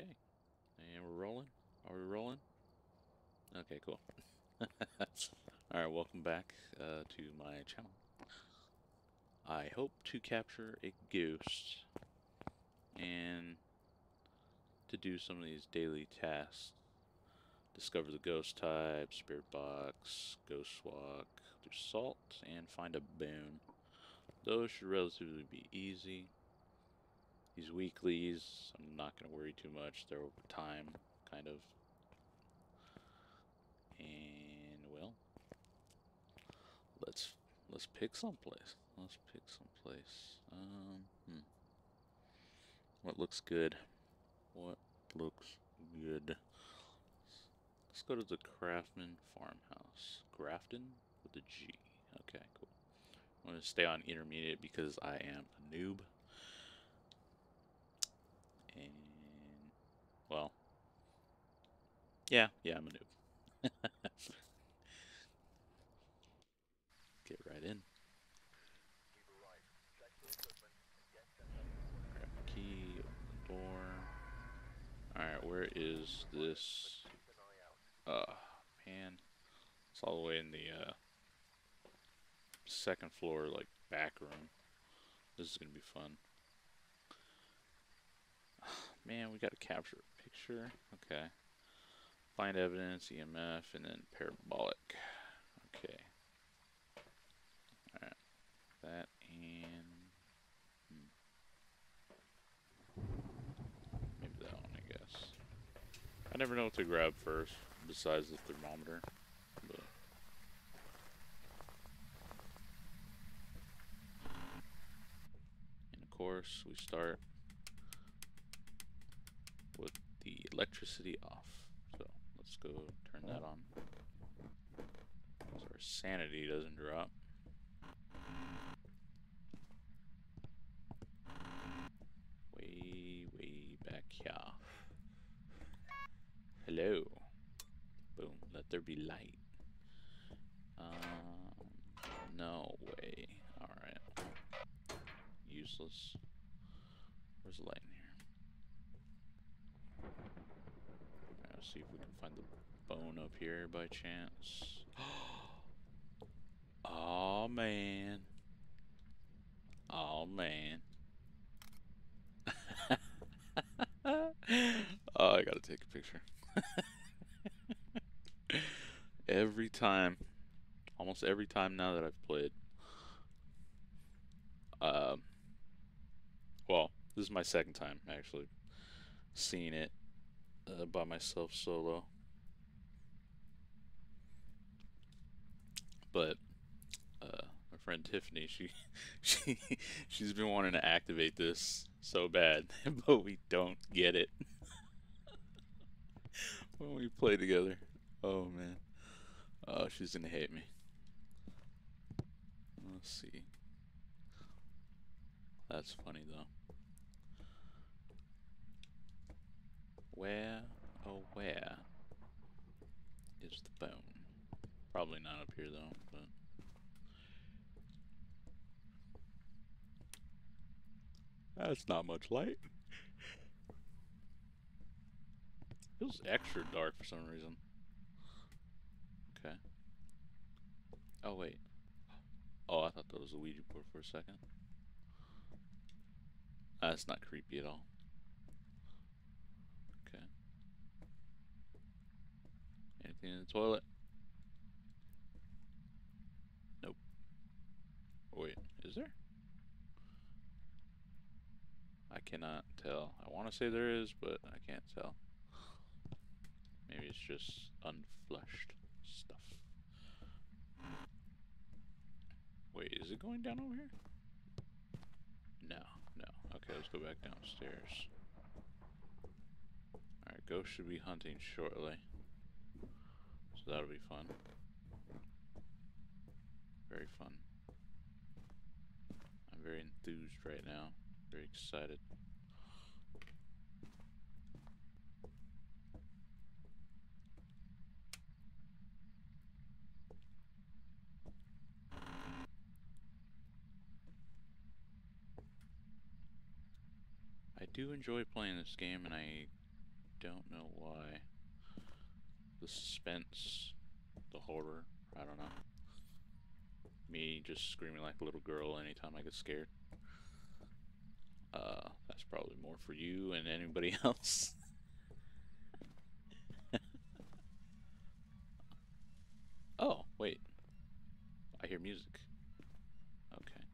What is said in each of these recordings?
Okay. And we're rolling. Are we rolling? Okay, cool. Alright, welcome back uh, to my channel. I hope to capture a ghost and to do some of these daily tasks. Discover the ghost type, spirit box, ghost walk, do salt, and find a boon. Those should relatively be easy. These weeklies, I'm not going to worry too much. They're over time, kind of. And, well, let's let's pick someplace. Let's pick someplace. Um, hmm. What looks good? What looks good? Let's go to the Craftsman Farmhouse. Grafton with a G. Okay, cool. I'm going to stay on intermediate because I am a noob. And, well, yeah, yeah, I'm a noob. Get right in. Grab the key, open the door. Alright, where is this? Uh, man. It's all the way in the, uh, second floor, like, back room. This is gonna be fun. Man, we gotta capture a picture. Okay. Find evidence, EMF, and then parabolic. Okay. Alright. That and... Hmm. Maybe that one, I guess. I never know what to grab first, besides the thermometer. And of course, we start electricity off. So let's go turn that on. So our sanity doesn't drop. Way, way back here. Hello. Boom. Let there be light. Um, no way. Alright. Useless. Where's the light in here? Alright, let's see if we can find the bone up here by chance. Oh man. Oh man. oh, I gotta take a picture. every time, almost every time now that I've played, um, well, this is my second time actually seeing it uh, by myself solo. But uh, my friend Tiffany, she she she's been wanting to activate this so bad, but we don't get it when we play together. Oh man, oh she's gonna hate me. Let's see. That's funny though. Where, oh where, is the bone? Probably not up here though, but... That's not much light. Feels extra dark for some reason. Okay. Oh wait. Oh, I thought that was a Ouija board for a second. That's not creepy at all. Okay. Anything in the toilet? Nope. Wait, is there? I cannot tell. I want to say there is, but I can't tell. Maybe it's just unflushed stuff. Wait, is it going down over here? No, no. Okay, let's go back downstairs. Alright, Ghost should be hunting shortly. So that'll be fun. Very fun. I'm very enthused right now. Very excited. I do enjoy playing this game and I don't know why. The suspense, the horror, I don't know. Me just screaming like a little girl anytime I get scared. Uh, that's probably more for you and anybody else. oh, wait. I hear music. Okay.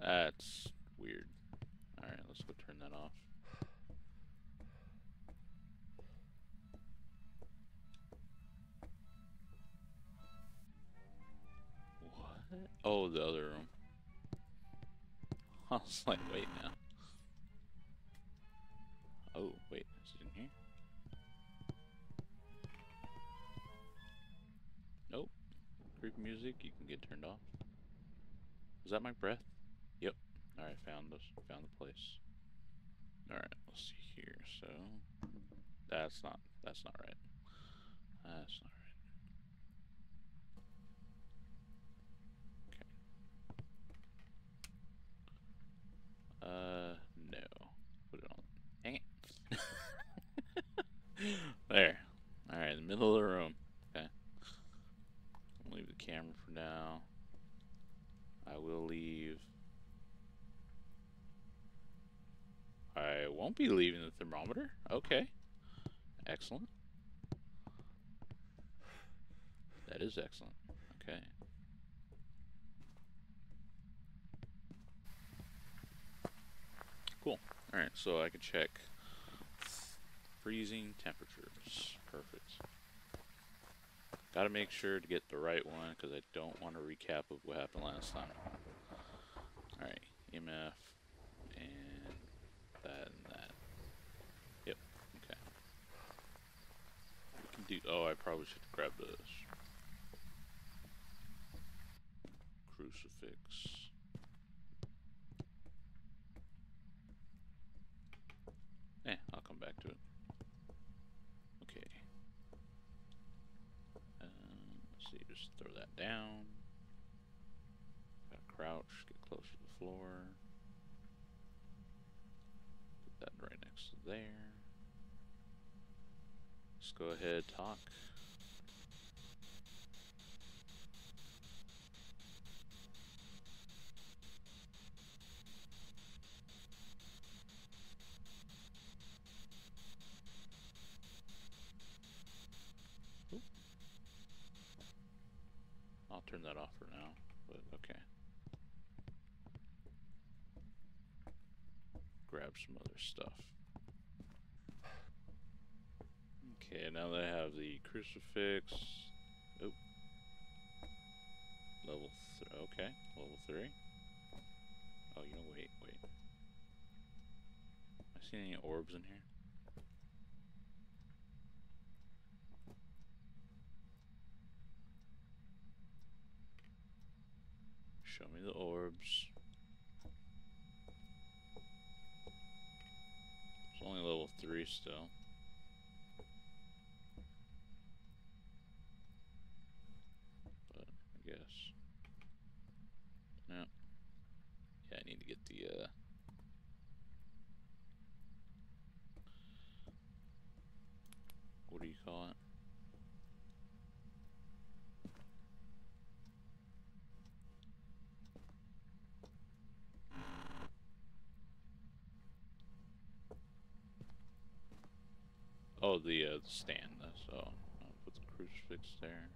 That's weird. Alright, let's go turn that off. Oh, the other room. I was like, wait now. Oh, wait, is it in here? Nope. Creepy music, you can get turned off. Is that my breath? Yep. Alright, found us found the place. Alright, let's see here. So that's not that's not right. That's not right. Uh no. Put it on. Dang it. there. Alright, in the middle of the room. Okay. leave the camera for now. I will leave I won't be leaving the thermometer. Okay. Excellent. That is excellent. Okay. Cool. Alright, so I can check freezing temperatures. Perfect. Gotta make sure to get the right one because I don't want to recap of what happened last time. Alright, EMF and that and that. Yep, okay. We can do, oh, I probably should grab this. Crucifix. Eh, I'll come back to it. Okay. Um, let's see, just throw that down. Gotta crouch, get close to the floor. Put that right next to there. Let's go ahead, talk. Turn that off for now, but okay. Grab some other stuff. Okay, now that I have the crucifix. Oh. Level th okay, level three. Oh, you know, wait, wait. I see any orbs in here? Show me the orbs. It's only level 3 still. But, I guess. No. Yeah, I need to get the, uh... What do you call it? Oh, the uh, stand. So I'll put the crucifix there.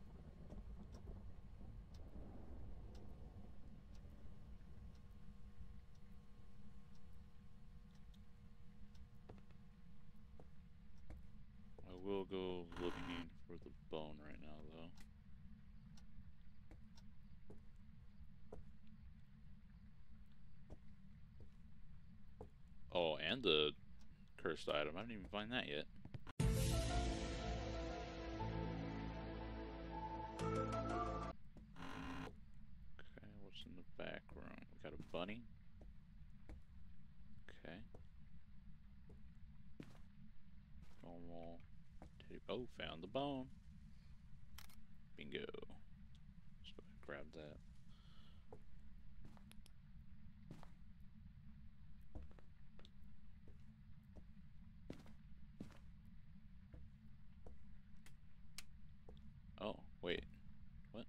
I will go looking for the bone right now, though. Oh, and the cursed item. I didn't even find that yet. Bunny. Okay. Normal. Oh, found the bone. Bingo. Let's grab that. Wait. What?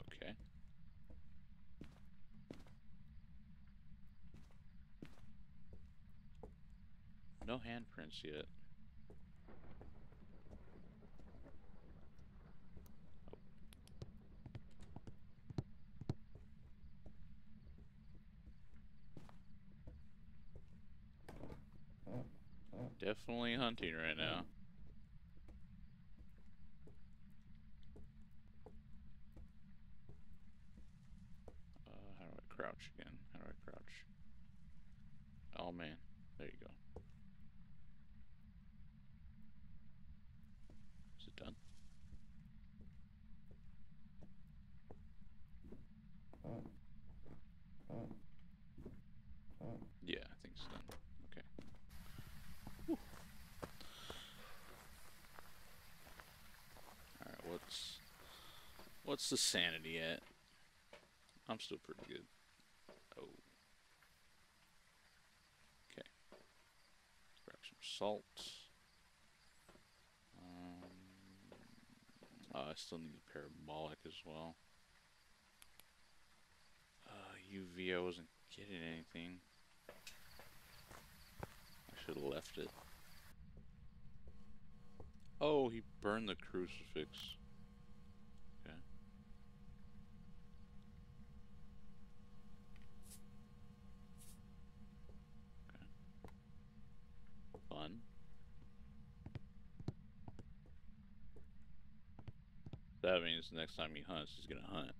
Okay. No handprints yet. Definitely hunting right now. Uh, how do I crouch again? How do I crouch? Oh man, there you go. Is it done? Yeah, I think it's done. Okay. Whew. All right, what's what's the sanity at? I'm still pretty good. Oh. Okay. Grab some salt. Um, oh, I still need a parabolic as well. Uh, UV, I wasn't getting anything. I should have left it. Oh, he burned the crucifix. Fun. That means the next time he hunts, he's gonna hunt.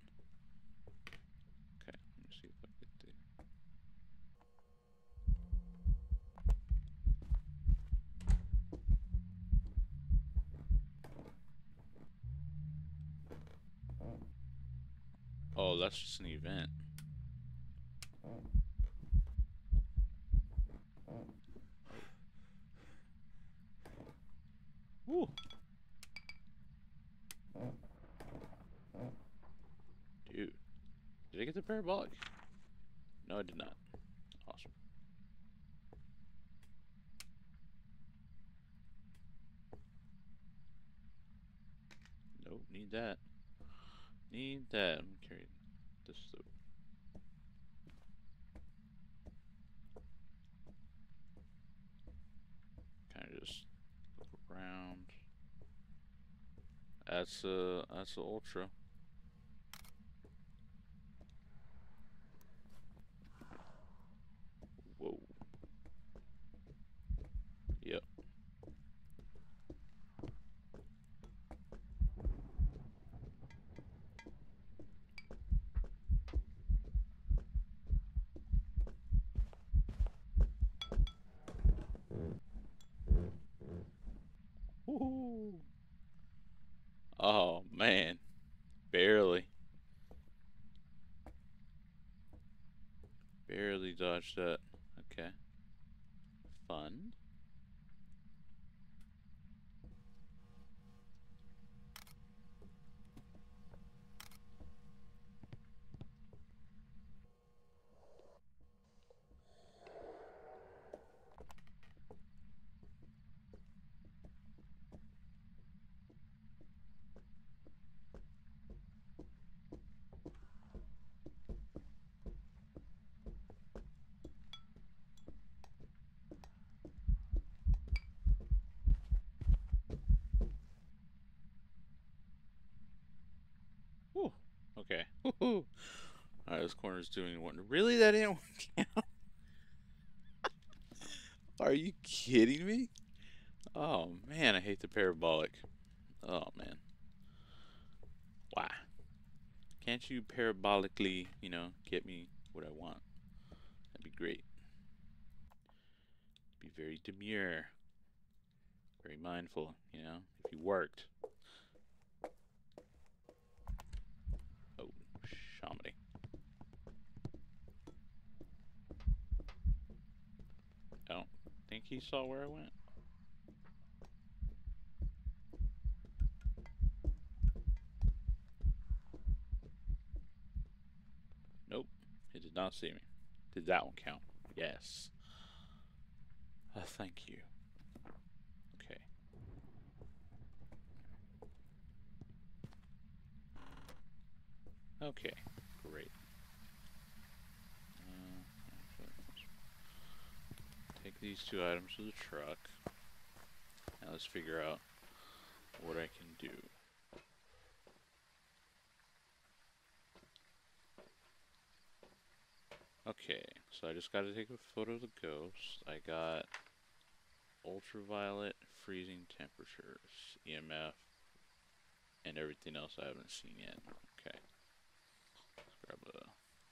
Okay, let me see if I get the. Oh, that's just an event. Woo. Dude, did I get the parabolic? No, I did not. Awesome. Nope, need that. Need that. I'm carrying this though. Kind of just look around. That's uh, a that's a ultra. Whoa. Yep. Woohoo. Oh man. Barely. Dodged that. Okay. Fun. Whew. Woohoo. Alright, this corner's doing one. Really? That didn't work out? Are you kidding me? Oh man, I hate the parabolic. Oh man. Why? Can't you parabolically, you know, get me what I want? That'd be great. Be very demure. Very mindful, you know, if you worked. Oh, Shamini. I don't think he saw where I went. Nope, he did not see me. Did that one count? Yes. Uh, thank you. Okay. Okay, great. Uh, actually, let's take these two items to the truck. Now let's figure out what I can do. Okay, so I just got to take a photo of the ghost. I got ultraviolet, freezing temperatures, EMF, and everything else I haven't seen yet. Okay. Let's grab a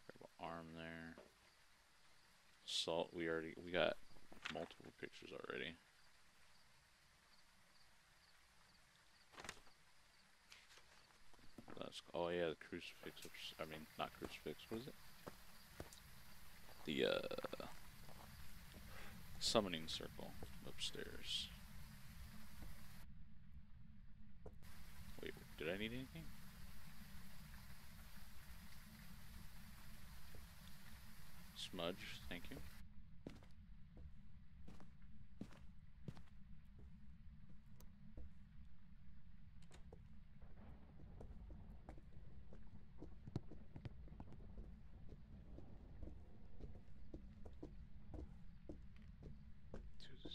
grab arm there. Salt. We already we got multiple pictures already. That's oh yeah, the crucifix. I mean, not crucifix. What is it? the uh, summoning circle upstairs. Wait, did I need anything? Smudge, thank you.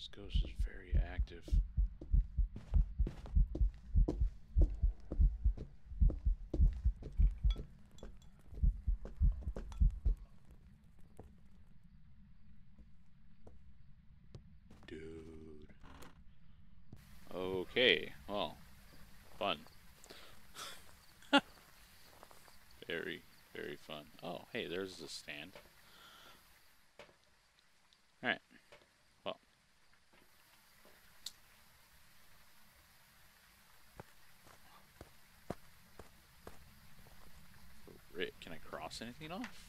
This ghost is very active. Dude. Okay, well, fun. very, very fun. Oh, hey, there's the stand. Alright. Well. Rick, can I cross anything off?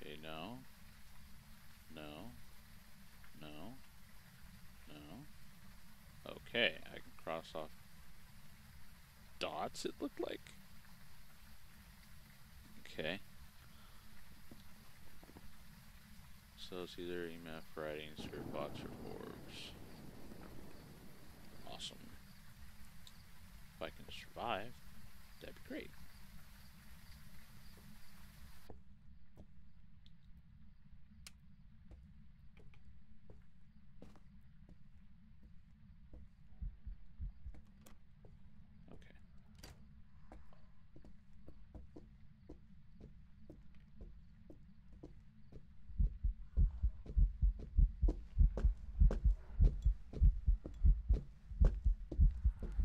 Okay, no. No. No. No. Okay, I can cross off dots, it looked like. Okay. So it's either EMF, writing, spirit box, or orbs. Awesome. If I can survive, that'd be great.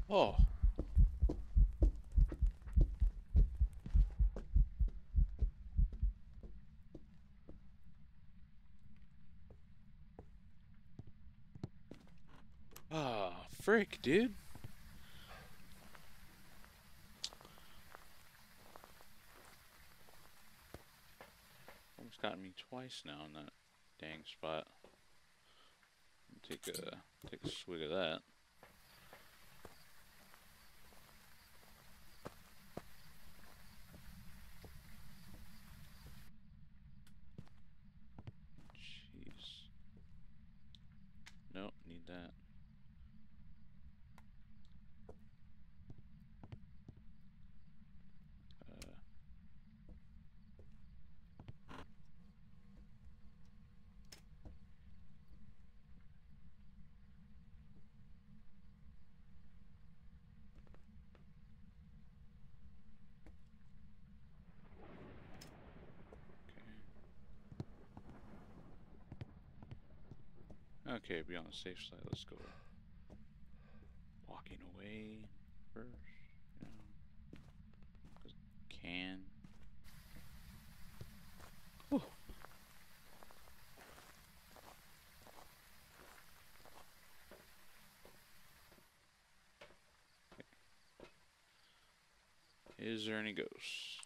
Oh. Ah, frick, dude. Almost got me twice now in that dang spot. Take a take a swig of that. Uh, Okay, be on the safe side. Let's go. Walking away first. You know, can. Whew. Is there any ghosts?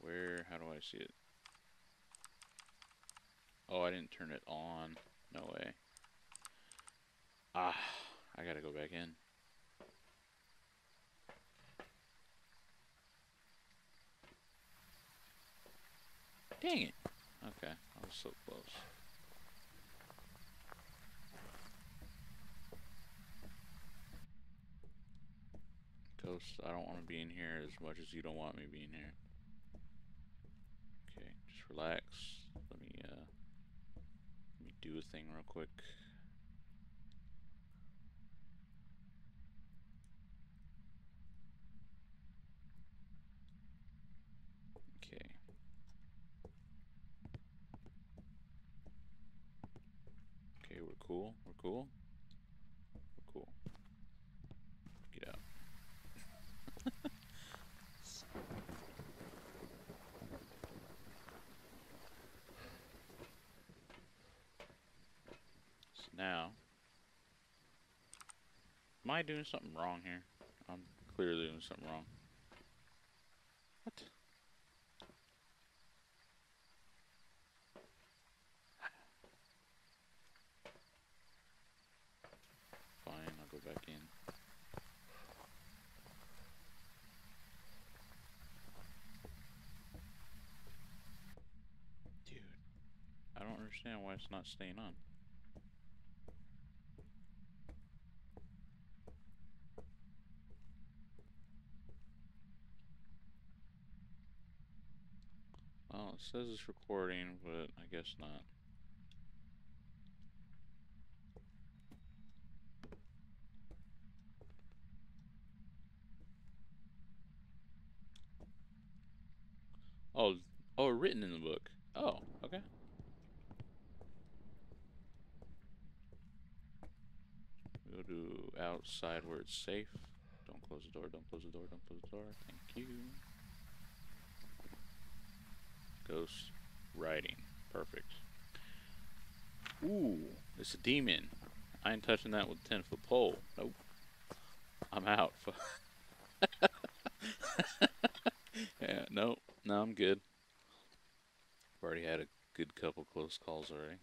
Where, how do I see it? Oh, I didn't turn it on. No way. Ah, I gotta go back in. Dang it. Okay, I was so close. Ghost, I don't want to be in here as much as you don't want me being here. Okay, just relax. Let me, uh, do a thing real quick. Okay. Okay, we're cool. We're cool. We're cool. Get out. so now, am I doing something wrong here? I'm clearly doing something wrong. What? Fine, I'll go back in. Dude, I don't understand why it's not staying on. Well, it says it's recording, but I guess not. Oh, oh, written in the book. Oh, okay. Go to outside where it's safe. Don't close the door, don't close the door, don't close the door. Thank you. Ghost writing. Perfect. Ooh, it's a demon. I ain't touching that with a 10 foot pole. Nope. I'm out. yeah, nope. No, I'm good. I've already had a good couple close calls already.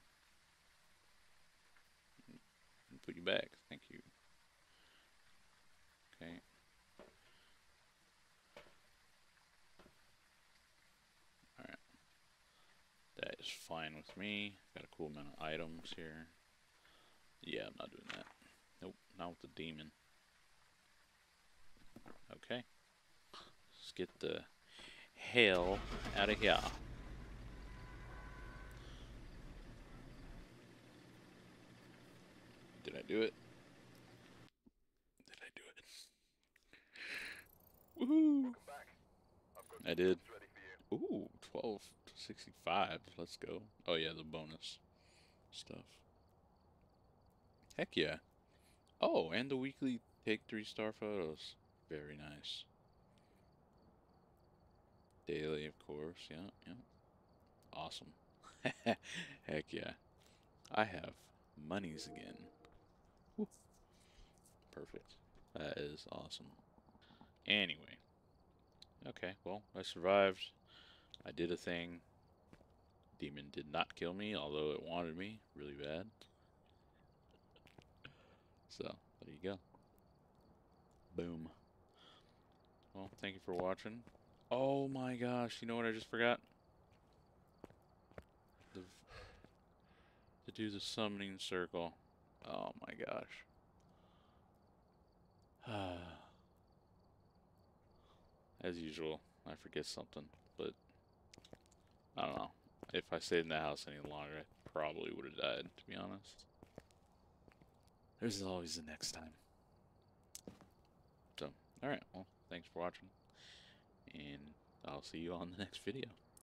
Put you back. Thank you. Okay. Alright. That is fine with me. Got a cool amount of items here. Yeah, I'm not doing that. Nope, not with the demon. Okay. Let's get the hell out of here. Did I do it? Did I do it? Woohoo! I did. Ooh, 12 to 65. Let's go. Oh, yeah, the bonus stuff. Heck yeah. Oh, and the weekly take three star photos. Very nice. Daily, of course. Yeah, yeah. Awesome. Heck yeah. I have monies again. Woo. Perfect. That is awesome. Anyway. Okay, well, I survived. I did a thing. Demon did not kill me, although it wanted me really bad. So, there you go. Boom. Well, thank you for watching. Oh my gosh, you know what I just forgot? The, to do the summoning circle. Oh my gosh. As usual, I forget something, but I don't know. If I stayed in the house any longer, I probably would have died, to be honest. There's always the next time. So, alright, well, thanks for watching, and I'll see you on the next video.